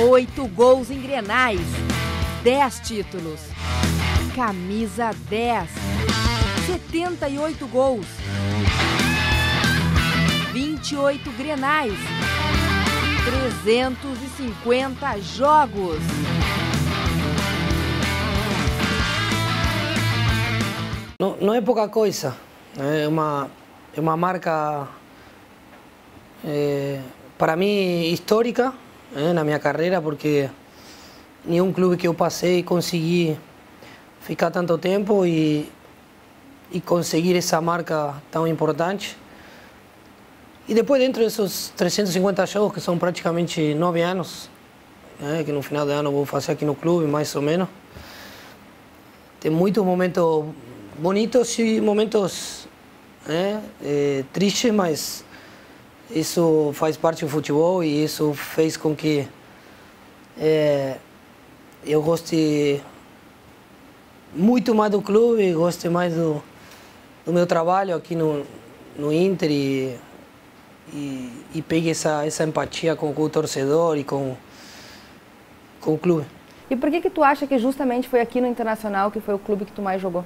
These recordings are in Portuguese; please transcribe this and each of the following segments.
Oito gols em Grenais. Dez títulos. Camisa 10. 78 gols. 28 Grenais. 350 jogos. Não, não é pouca coisa. É uma, é uma marca, é, para mim, histórica é, na minha carreira, porque nenhum clube que eu passei consegui ficar tanto tempo e, e conseguir essa marca tão importante. E depois, dentro desses 350 jogos, que são praticamente nove anos, né, que no final de ano vou fazer aqui no clube, mais ou menos, tem muitos momentos bonitos e momentos né, é, tristes, mas isso faz parte do futebol e isso fez com que é, eu goste muito mais do clube, goste mais do, do meu trabalho aqui no, no Inter e, e, e pegue essa, essa empatia com, com o torcedor e com, com o clube. E por que que tu acha que justamente foi aqui no Internacional que foi o clube que tu mais jogou?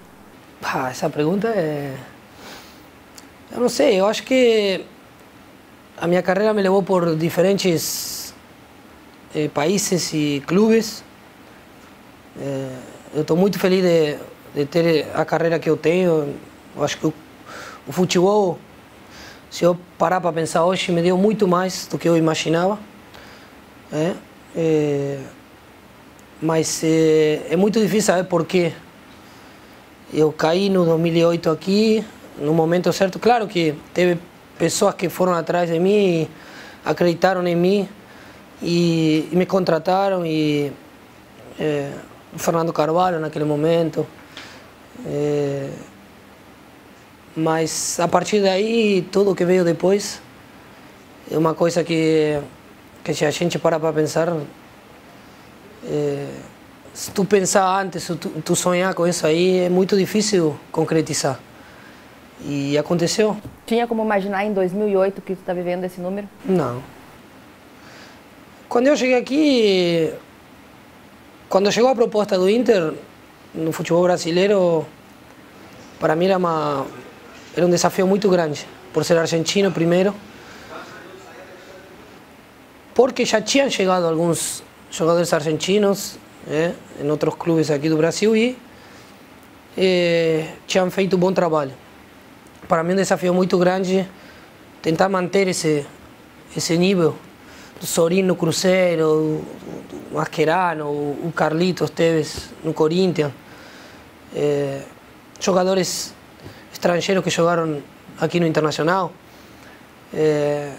Ah, essa pergunta é. Eu não sei, eu acho que a minha carreira me levou por diferentes eh, países e clubes. Eh, eu estou muito feliz de, de, ter a carreira que eu tenho. Eu acho que o, o futebol, se eu parar para pensar hoje, me deu muito mais do que eu imaginava. É, é, mas é, é muito difícil saber por quê. Eu caí no 2008 aqui, no momento certo. Claro que teve pessoas que foram atrás de mim, acreditaram em mim e, e me contrataram. E é, o Fernando Carvalho naquele momento. É, mas a partir daí, tudo que veio depois é uma coisa que, que se a gente para para pensar. É, se tu pensar antes, se tu, tu sonhar com isso aí, é muito difícil concretizar. E aconteceu. Tinha como imaginar em 2008 que tu está vivendo esse número? Não. Quando eu cheguei aqui, quando chegou a proposta do Inter no futebol brasileiro, para mim era, uma, era um desafio muito grande, por ser argentino primeiro, porque já tinham chegado alguns jogadores argentinos é, em outros clubes aqui do Brasil e é, tinham feito um bom trabalho. Para mim, um desafio muito grande tentar manter esse, esse nível do Sorino no Cruzeiro, o Mascherano, o Carlitos Teves no Corinthians, é, jogadores estrangeiros que jogaram aqui no Internacional. É,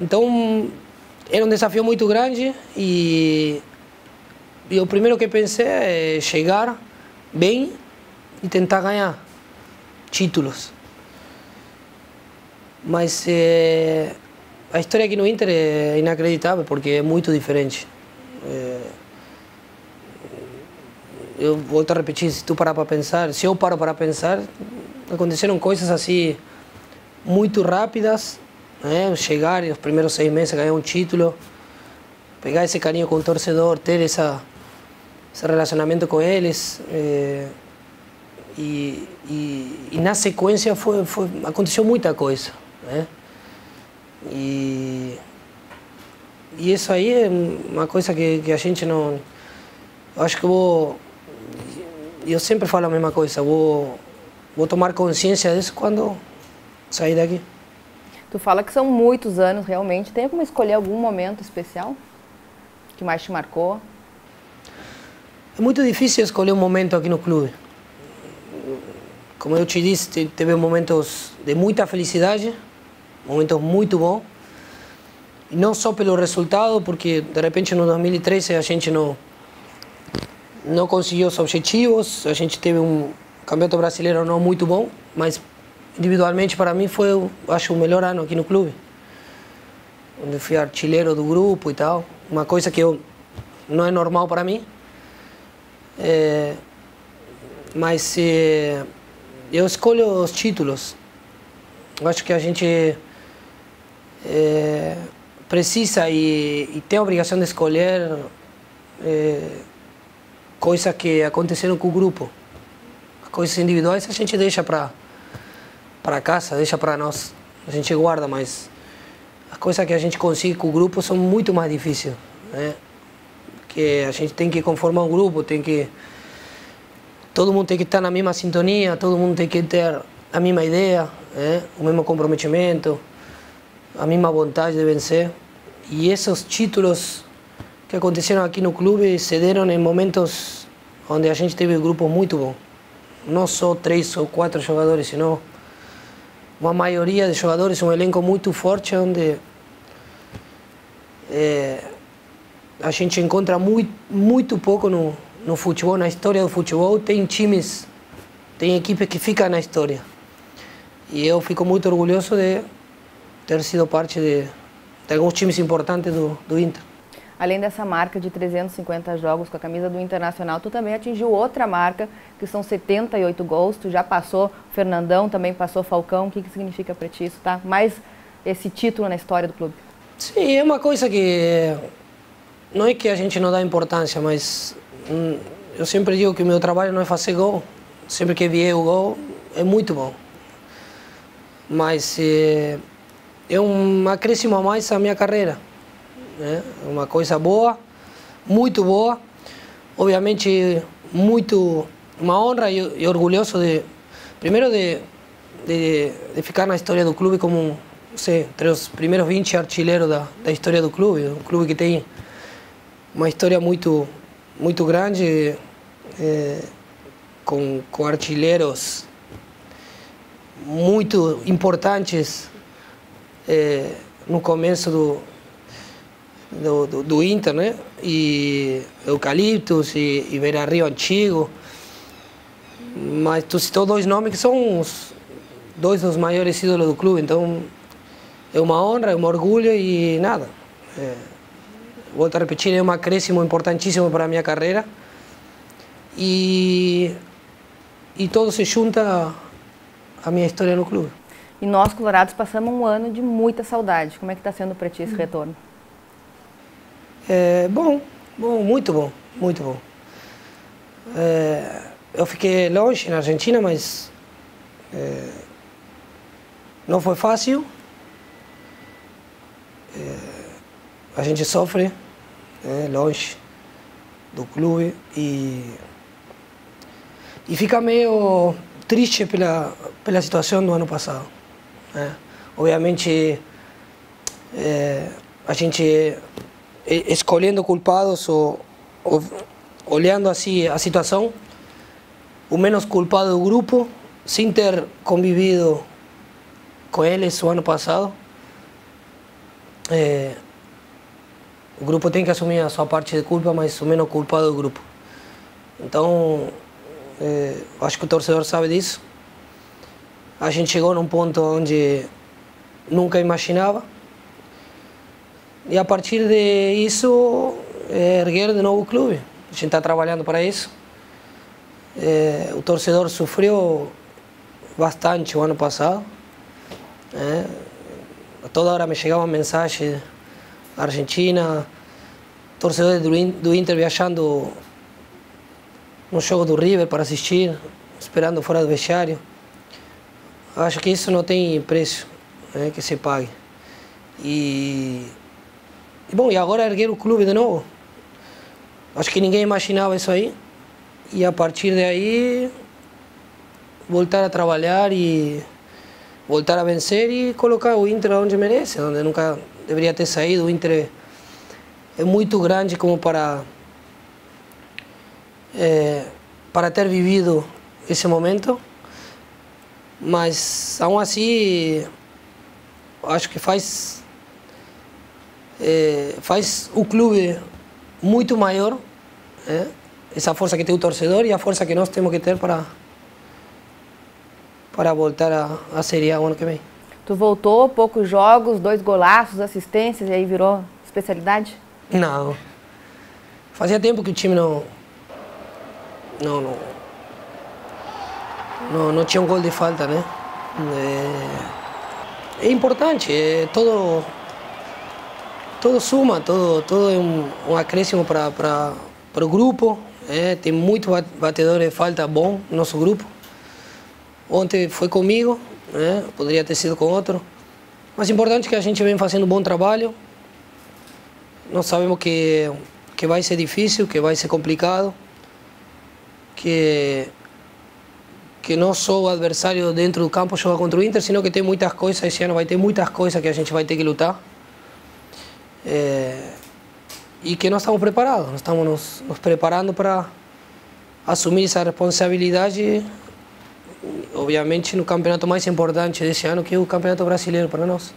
então, era um desafio muito grande e e o primeiro que pensei é chegar bem e tentar ganhar títulos. Mas é, a história aqui no Inter é inacreditável porque é muito diferente. É, eu volto a repetir, se tu parar para pensar, se eu paro para pensar, aconteceram coisas assim muito rápidas, né? chegar e os primeiros seis meses ganhar um título, pegar esse carinho com o torcedor, ter essa ese relacionamiento con eles. Eh, e, e, e, na sequência foi, foi, aconteceu muita coisa. Né? E, e isso aí é uma coisa que, que a gente não. Eu acho que vou. Eu sempre falo a mesma coisa, vou, vou tomar consciência disso quando sair daqui. Tu fala que são muitos anos realmente. Tem como escolher algum momento especial que mais te marcou? É muito difícil escolher um momento aqui no clube. Como eu te disse, teve momentos de muita felicidade, momentos muito bons. Não só pelo resultado, porque de repente no 2013 a gente não, não conseguiu os objetivos, a gente teve um campeonato brasileiro não muito bom, mas individualmente para mim foi, acho, o melhor ano aqui no clube. Onde fui artilheiro do grupo e tal, uma coisa que eu, não é normal para mim. É, mas é, eu escolho os títulos. Eu acho que a gente, é, precisa e, e tem a obrigação de escolher é, coisas que aconteceram com o grupo. Coisas individuais a gente deixa para para casa, deixa para nós. A gente guarda, mas as coisas que a gente consegue com o grupo são muito mais difíceis. Né? Que a gente tem que conformar um grupo, tem que todo mundo tem que estar na mesma sintonia, todo mundo tem que ter a mesma ideia, né? o mesmo comprometimento, a mesma vontade de vencer. E esses títulos que aconteceram aqui no clube se deram em momentos onde a gente teve um grupo muito bom. Não só três ou quatro jogadores, senão uma maioria de jogadores, um elenco muito forte, onde é, a gente encontra muito, muito pouco no, no futebol, na história do futebol. Tem times, tem equipes que ficam na história. E eu fico muito orgulhoso de ter sido parte de, de alguns times importantes do, do Inter. Além dessa marca de 350 jogos com a camisa do Internacional, tu também atingiu outra marca, que são 78 gols. Tu já passou Fernandão, também passou Falcão. O que, que significa para ti isso, tá? Mais esse título na história do clube. Sim, é uma coisa que não é que a gente não dá importância, mas hum, eu sempre digo que o meu trabalho não é fazer gol. Sempre que vier o gol, é muito bom. Mas é, é um acréscimo a mais à minha carreira né? uma coisa boa, muito boa, obviamente muito uma honra e, e orgulhoso de primeiro de, de, de, ficar na história do clube como sei, entre os primeiros 20 artilheiros da, da história do clube, um clube que tem uma história muito muito grande é, com, com artilheiros muito importantes é, no começo do, do, do, do Inter, né? E Eucaliptus e, e Beira Rio Antigo. Mas tu citou dois nomes que são os dois dos maiores ídolos do clube, então é uma honra, é um orgulho e nada. É, volto a repetir, é um acréscimo importantíssimo para a minha carreira. E, e todo se junta à minha história no clube. E nós, colorados, passamos um ano de muita saudade. Como é que está sendo para ti esse retorno? É, bom, bom, muito bom, muito bom. É, eu fiquei longe na Argentina, mas é, não foi fácil. É, a gente sofre é, longe do clube e, e fica meio triste pela, pela situação do ano passado. Né? Obviamente, é, a gente escolhendo culpados ou, ou olhando assim a situação, o menos culpado do grupo, sem ter convivido com eles o ano passado. É, o grupo tem que assumir a sua parte de culpa, mas o menos culpado do grupo. Então, é, acho que o torcedor sabe disso. A gente chegou num ponto onde nunca imaginava e a partir disso, é, erguer de novo o clube. A gente está trabalhando para isso. É, o torcedor sofreu bastante o ano passado. É, toda hora me chegavam mensagens da Argentina, torcedores do Inter viajando no jogo do River para assistir, esperando fora do vestiário. Acho que isso não tem preço né, que se pague. E e, bom, e agora erguer o clube de novo. Acho que ninguém imaginava isso aí. E a partir daí, voltar a trabalhar e voltar a vencer e colocar o Inter onde merece, onde nunca deveria ter saído. O Inter é muito grande como para é, para ter vivido esse momento, mas aún assim acho que faz é, faz o clube muito maior, é, essa força que tem o torcedor e a força que nós temos que ter para para voltar a, a Série A ano que vem. Tu voltou, poucos jogos, dois golaços, assistências, e aí virou especialidade? Não. Fazia tempo que o time não. Não, não. Não, não tinha um gol de falta, né? É, é importante, é todo todo suma, todo, todo é um, um acréscimo para, o grupo. É, tem muito batedores de falta bom no nosso grupo. Ontem foi comigo, né? poderia ter sido com outro. Mas importante é que a gente vem fazendo um bom trabalho. Nós sabemos que, que vai ser difícil, que vai ser complicado, que, que não só o adversário dentro do campo joga contra o Inter, sino que tem muitas coisas, esse ano vai ter muitas coisas que a gente vai ter que lutar. É, e que nós estamos preparados, nós estamos nos, nos preparando para assumir essa responsabilidade obviamente no campeonato mais importante desse ano, que é o Campeonato Brasileiro para nós.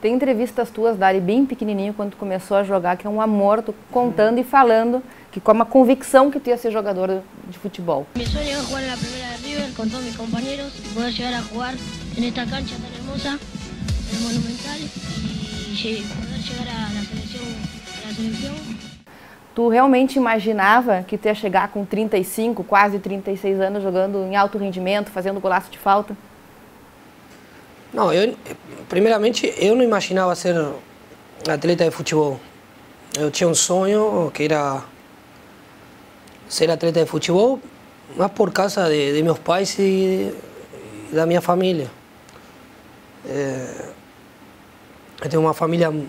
Tem entrevistas tuas, Dari, bem pequenininho, quando começou a jogar, que é um amor, contando e falando, que com uma convicção que tu ia ser jogador de futebol. Mi sueño es jugar en la primera de River con todos mis compañeros, poder llegar a jugar en esta cancha tan hermosa, el Monumental, y poder llegar a la selección, a la selección Tu realmente imaginava que tu ia chegar com 35, quase 36 anos jogando em alto rendimento, fazendo golaço de falta? Não, eu, primeiramente, eu não imaginava ser atleta de futebol. Eu tinha um sonho que era ser atleta de futebol, mas por causa de, de meus pais e, e da minha família. É, eu tenho uma família que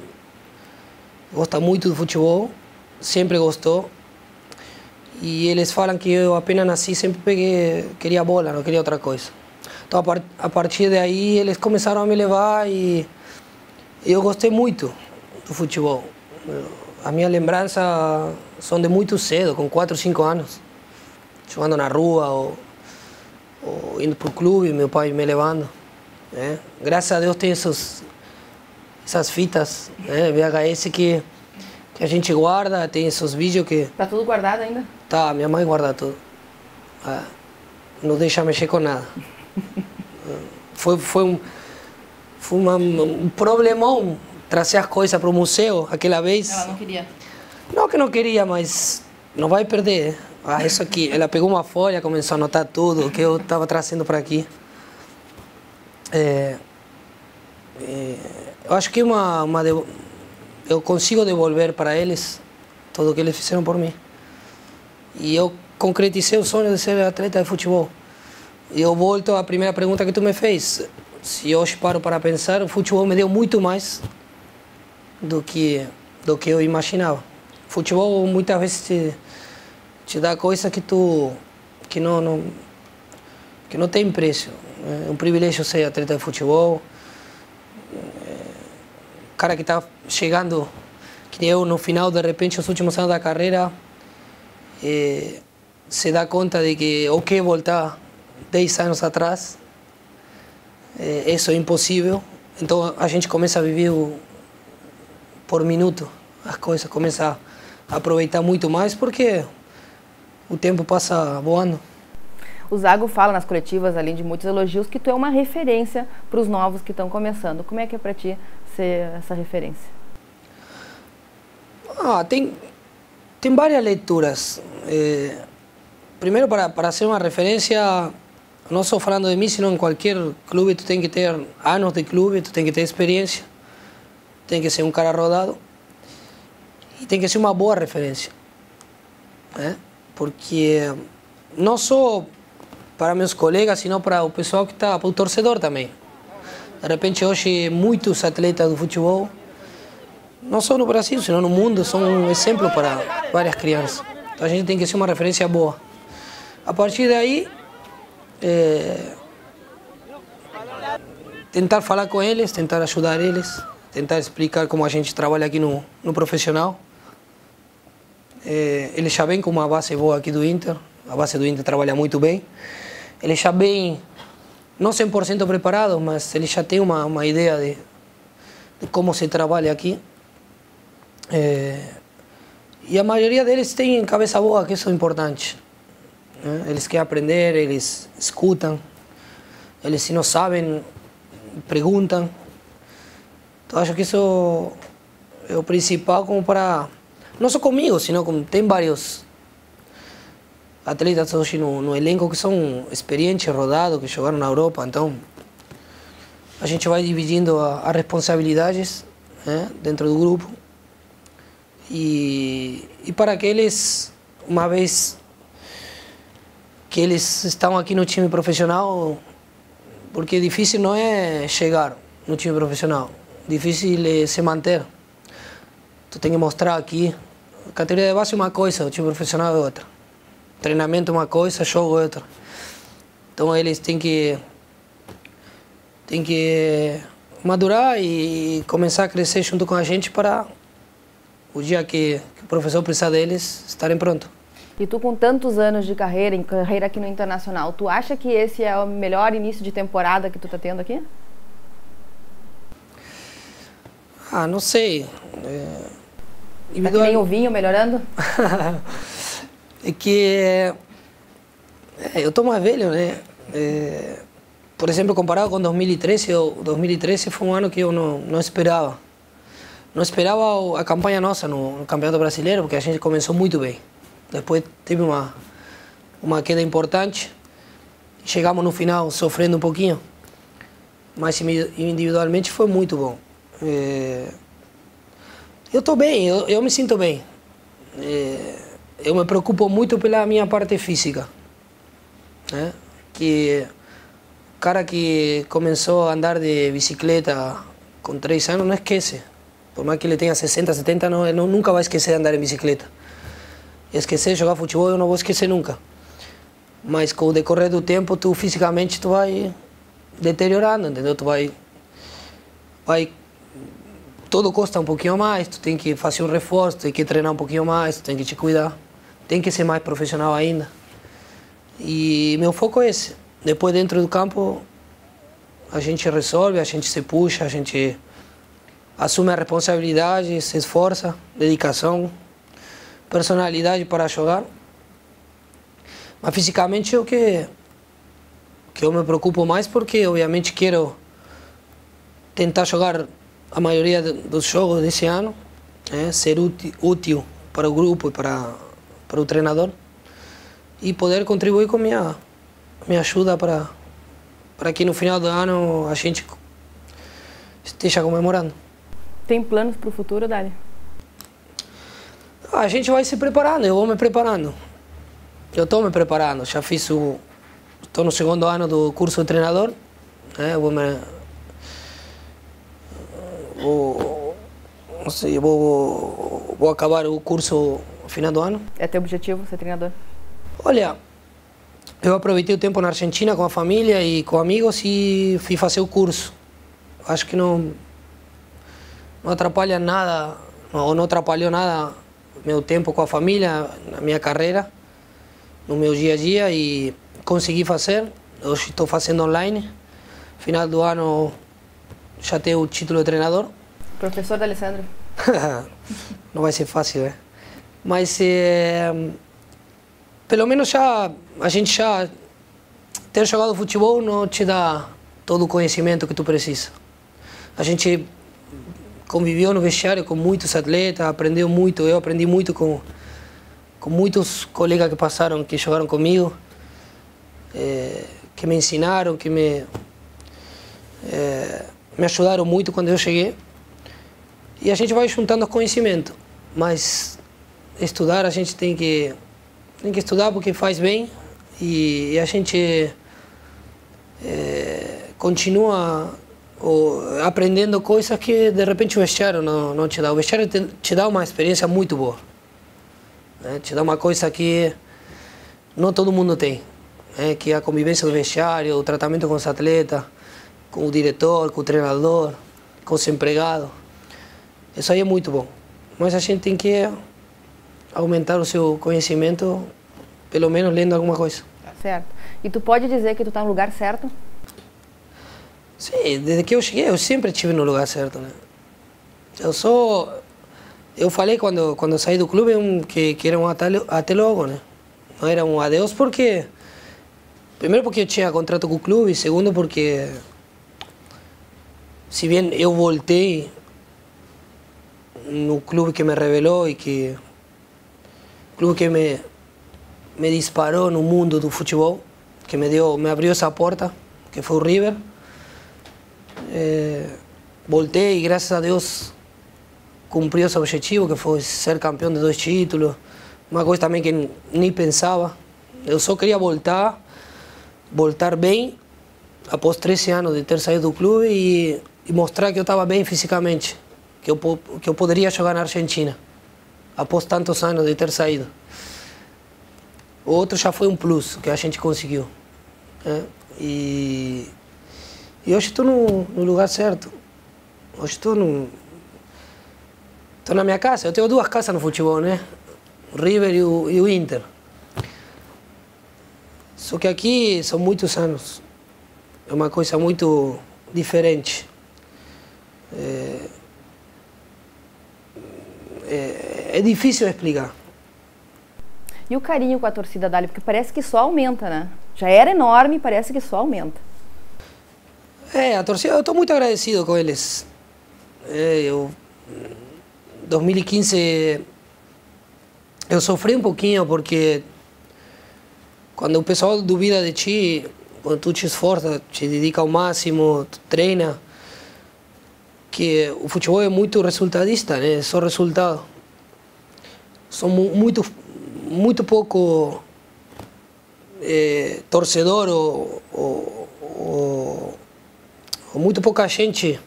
gosta muito do futebol sempre gostou. E eles falam que eu apenas nasci, sempre peguei, queria bola, não queria outra coisa. Então, a partir daí, eles começaram a me levar e eu gostei muito do futebol. A minha lembrança são de muito cedo, com 4, 5 anos, jogando na rua ou, ou indo para o clube, meu pai me levando. Né? Graças a Deus tem esses, essas fitas né, VHS que que a gente guarda, tem esses vídeos que... Tá tudo guardado ainda? Tá, minha mãe guarda tudo. Ah, não deixa mexer com nada. foi, foi um, foi uma, um problemão trazer as coisas para o museu aquela vez. Ela não queria? Não que não queria, mas não vai perder. Ah, isso aqui. Ela pegou uma folha, começou a anotar tudo que eu estava trazendo para aqui. É, é, eu acho que uma, uma eu consigo devolver para eles tudo o que eles fizeram por mim. E eu concretizei o sonho de ser atleta de futebol. E eu volto à primeira pergunta que tu me fez. Se hoje paro para pensar, o futebol me deu muito mais do que do que eu imaginava. O futebol muitas vezes te, te dá coisas que tu que não, não que não tem preço. É um privilégio ser atleta de futebol cara que está chegando, que eu no final, de repente, os últimos anos da carreira, eh, se dá conta de que o que voltar 10 anos atrás, eh, isso é impossível. Então a gente começa a viver o, por minuto as coisas, começa a aproveitar muito mais porque o tempo passa voando. O Zago fala nas coletivas, além de muitos elogios, que tu é uma referência para os novos que estão começando. Como é que é para ti ser essa referência? Ah, tem, tem várias leituras. Eh, primeiro, para, para ser uma referência, não só falando de mim, sino em qualquer clube, tu tem que ter anos de clube, tu tem que ter experiência, tem que ser um cara rodado e tem que ser uma boa referência. Né? Porque não só para meus colegas, sino para o pessoal que está, para o torcedor também. De repente, hoje, muitos atletas do futebol, não só no Brasil, sino no mundo, são um exemplo para várias crianças. Então, a gente tem que ser uma referência boa. A partir daí, é, tentar falar com eles, tentar ajudar eles, tentar explicar como a gente trabalha aqui no, no profissional. É, eles já vêm com uma base boa aqui do Inter, a base do Inter trabalha muito bem. Eles já vêm não 100% preparados, mas eles já têm uma, uma ideia de, de como se trabalha aqui. É, e a maioria deles tem cabeça boa, que isso é importante. Né? Eles querem aprender, eles escutam, eles se não sabem, perguntam. Então acho que isso é o principal como para, não só comigo, sino com, tem vários atletas hoje no, no elenco que são experientes, rodados, que jogaram na Europa. Então, a gente vai dividindo as responsabilidades né, dentro do grupo. E, e para que eles, uma vez que eles estão aqui no time profissional, porque difícil não é chegar no time profissional, difícil é se manter. Tu tem que mostrar aqui. Categoria de base é uma coisa, o time profissional é outra. Treinamento é uma coisa, jogo é outra. Então eles têm que têm que madurar e começar a crescer junto com a gente para o dia que, que o professor precisar deles estarem prontos. E tu com tantos anos de carreira, em carreira aqui no Internacional, tu acha que esse é o melhor início de temporada que tu está tendo aqui? Ah, não sei. É... Tá que nem o vinho melhorando? é que é, eu tô mais velho, né? É, por exemplo, comparado com 2013, 2013 foi um ano que eu não, não esperava. Não esperava a campanha nossa no, no Campeonato Brasileiro, porque a gente começou muito bem. Depois teve uma, uma queda importante. Chegamos no final sofrendo um pouquinho. Mas individualmente foi muito bom. É... Eu estou bem, eu, eu, me sinto bem. É... Eu me preocupo muito pela minha parte física. Né? Que o cara que começou a andar de bicicleta com três anos não esquece. Por mais que ele tenha 60, 70, não, não, nunca vai esquecer de andar em bicicleta esquecer jogar futebol eu não vou esquecer nunca. Mas com o decorrer do tempo, tu fisicamente tu vai deteriorando, entendeu? Tu vai vai tudo custa um pouquinho mais, tu tem que fazer um reforço, tem que treinar um pouquinho mais, tem que te cuidar, tem que ser mais profissional ainda. E meu foco é esse. Depois dentro do campo a gente resolve, a gente se puxa, a gente assume a responsabilidade, se esforça, dedicação, personalidade para jogar. Mas fisicamente é o que, que eu me preocupo mais porque obviamente quero tentar jogar a maioria dos jogos desse ano, né? ser útil, útil para o grupo e para, para o treinador e poder contribuir com minha minha ajuda para para que no final do ano a gente esteja comemorando. Tem planos para o futuro, Dali? A gente vai se preparando, eu vou me preparando. Eu estou me preparando, já fiz o. Estou no segundo ano do curso de treinador. Né? Vou me. Vou. Vou, vou acabar o curso no final do ano. É teu objetivo ser treinador? Olha, eu aproveitei o tempo na Argentina com a família e com amigos e fui fazer o curso. Acho que não, não atrapalha nada, ou não atrapalhou nada meu tempo com a família, na minha carreira, no meu dia a dia e consegui fazer. Hoje estou fazendo online. Final do ano já tenho o título de treinador. Professor da Alessandro. Não vai ser fácil, né? Mas é, pelo menos já a gente já ter jogado futebol não te dá todo o conhecimento que tu precisa. A gente conviveu no vestiário com muitos atletas, aprendeu muito, eu aprendi muito com, com muitos colegas que passaram, que jogaram comigo, é, que me ensinaram, que me, é, me ajudaram muito quando eu cheguei. E a gente vai juntando conhecimento, mas estudar a gente tem que, tem que estudar porque faz bem e, e a gente é, continua ou aprendendo coisas que de repente o vestiário não, não te dá. O vestiário te, te dá uma experiência muito boa. Né? Te dá uma coisa que não todo mundo tem. Né? Que é a convivência do vestiário, o tratamento com os atletas, com o diretor, com o treinador, com os empregados. Isso aí é muito bom. Mas a gente tem que aumentar o seu conhecimento, pelo menos lendo alguma coisa. Certo. E tu pode dizer que tu está no lugar certo? Sim, desde que eu cheguei, eu sempre estive no lugar certo, né? Eu sou... Eu falei quando, quando saí do clube que, que era um até, até logo, né? Não era um adeus porque... Primeiro porque eu tinha contrato com o clube, segundo porque... Se bem eu voltei no clube que me revelou e que... Clube que me, me disparou no mundo do futebol, que me, deu, me abriu essa porta, que foi o River. É, voltei e graças a Deus cumprir esse objetivo, que foi ser campeão de dois títulos. Uma coisa também que nem pensava. Eu só queria voltar, voltar bem, após 13 anos de ter saído do clube e, e mostrar que eu estava bem fisicamente, que eu, que eu poderia jogar na Argentina, após tantos anos de ter saído. O outro já foi um plus que a gente conseguiu. Né? E, e hoje estou no, no lugar certo. Hoje estou no, estou na minha casa. Eu tenho duas casas no futebol, né? O River e o, e o Inter. Só que aqui são muitos anos. É uma coisa muito diferente. É, é, é difícil explicar. E o carinho com a torcida Dali, porque parece que só aumenta, né? Já era enorme, parece que só aumenta. É, a torcida, eu estou muito agradecido com eles. É, eu, 2015, eu sofri um pouquinho porque quando o pessoal duvida de ti, quando tu te esforça, te dedica ao máximo, tu treina, que o futebol é muito resultadista, né? Só resultado. São muito muito pouco é, torcedor ou, ou, ou, muito pouca gente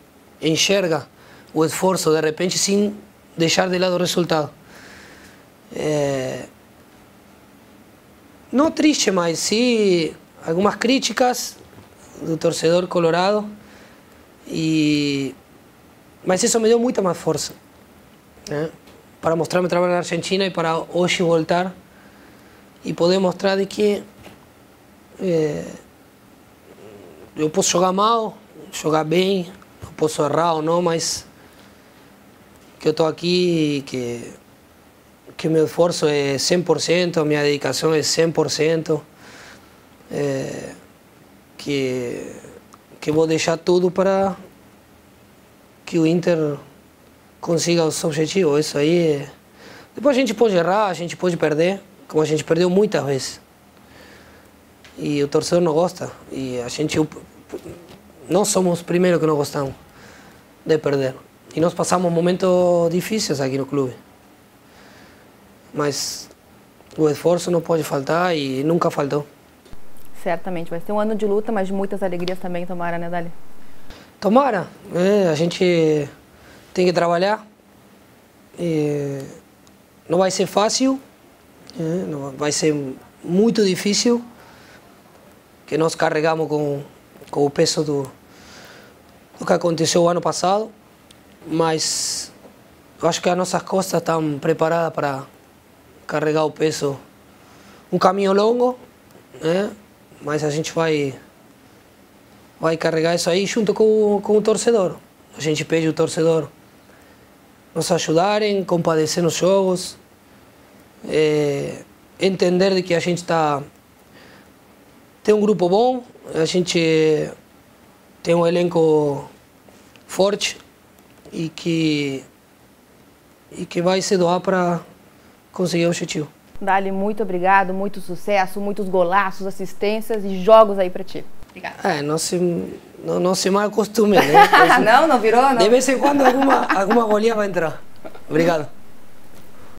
enxerga o esforço de repente sem deixar de lado o resultado. É, não triste, mas sim algumas críticas do torcedor colorado e mas isso me deu muita mais força. Né? para mostrar meu trabalho na Argentina e para hoje voltar e poder mostrar de que eu posso jogar mal, jogar bem, eu posso errar ou não, mas que eu estou aqui, que que meu esforço é 100%, minha dedicação é 100%, é, que que vou deixar tudo para que o Inter consiga os objetivos. Isso aí. Depois a gente pode errar, a gente pode perder, como a gente perdeu muitas vezes. E o torcedor não gosta. E a gente. Nós somos os primeiros que não gostamos de perder. E nós passamos momentos difíceis aqui no clube. Mas o esforço não pode faltar e nunca faltou. Certamente. Vai ser um ano de luta, mas muitas alegrias também, tomara, né, Dali? Tomara. É, a gente tem que trabalhar. E não vai ser fácil, é, vai ser muito difícil, que nós carregamos com, com o peso do, do que aconteceu o ano passado, mas eu acho que as nossas costas estão preparadas para carregar o peso. Um caminho longo, né? mas a gente vai, vai carregar isso aí junto com, com o torcedor. A gente pede o torcedor nos ajudarem, compadecer nos jogos, é, entender de que a gente está tem um grupo bom, a gente tem um elenco forte e que e que vai se doar para conseguir o objetivo. Dali, muito obrigado, muito sucesso, muitos golaços, assistências e jogos aí para ti. Obrigada. É, não se, não, não se mal costume, né? não, não virou? Não. De vez em quando alguma, alguma bolinha vai entrar. Obrigado.